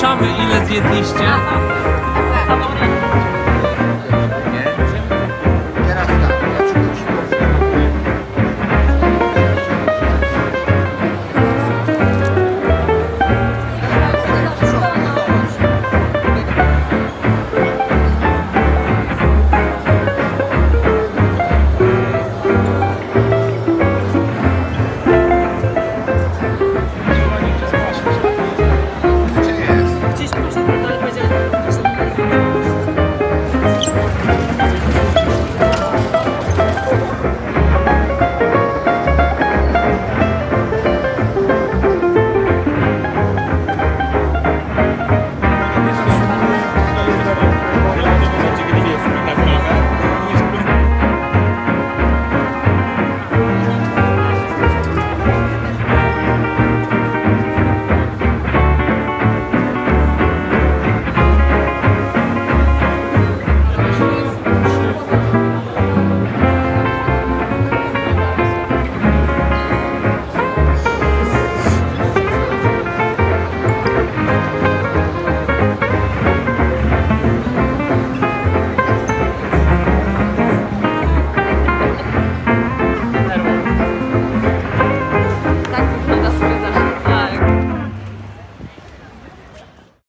Policzamy ile zjedliście. Tak, tak.